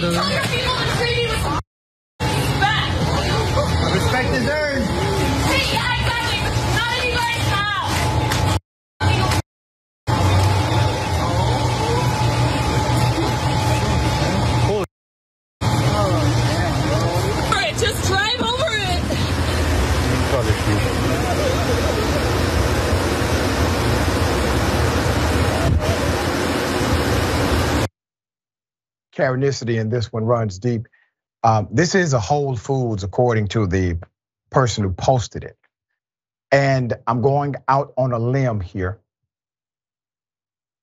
Tell your people. Karenicity and this one runs deep. Um, this is a Whole Foods, according to the person who posted it. And I'm going out on a limb here.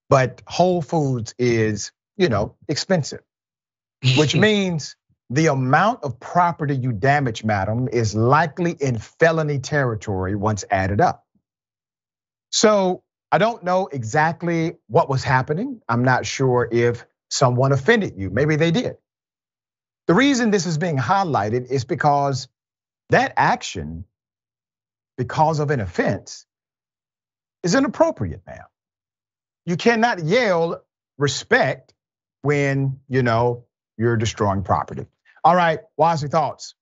But Whole Foods is, you know, expensive, which means the amount of property you damage, madam, is likely in felony territory once added up. So I don't know exactly what was happening. I'm not sure if someone offended you. Maybe they did. The reason this is being highlighted is because that action, because of an offense, is inappropriate now. You cannot yell respect when you know you're destroying property. All right, Wosny thoughts.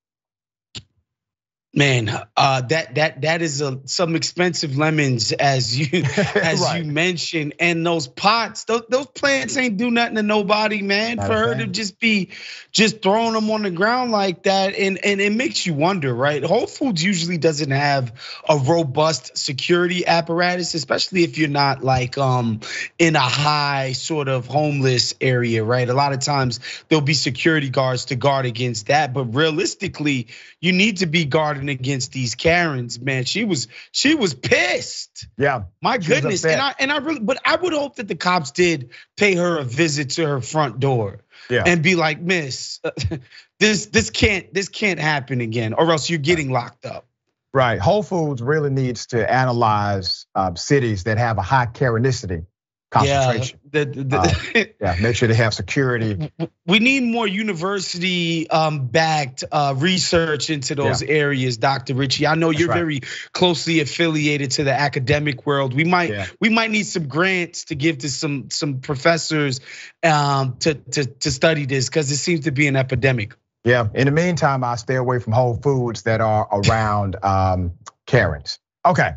Man, uh, that that that is a, some expensive lemons, as you as right. you mentioned, and those pots, those, those plants ain't do nothing to nobody, man. Not For her to just be just throwing them on the ground like that, and and it makes you wonder, right? Whole Foods usually doesn't have a robust security apparatus, especially if you're not like um in a high sort of homeless area, right? A lot of times there'll be security guards to guard against that, but realistically, you need to be guarded against these Karens, man. She was she was pissed. Yeah. My goodness. And I and I really but I would hope that the cops did pay her a visit to her front door. Yeah. And be like, "Miss, this this can't this can't happen again or else you're getting locked up." Right. Whole Foods really needs to analyze uh, cities that have a high Karenicity concentration. Yeah, the, the, uh, yeah, make sure they have security. We need more university um, backed uh, research into those yeah. areas, Dr. Richey. I know That's you're right. very closely affiliated to the academic world. We might yeah. we might need some grants to give to some some professors um, to, to to study this because it seems to be an epidemic. Yeah. In the meantime, I stay away from Whole Foods that are around um, Karens. Okay.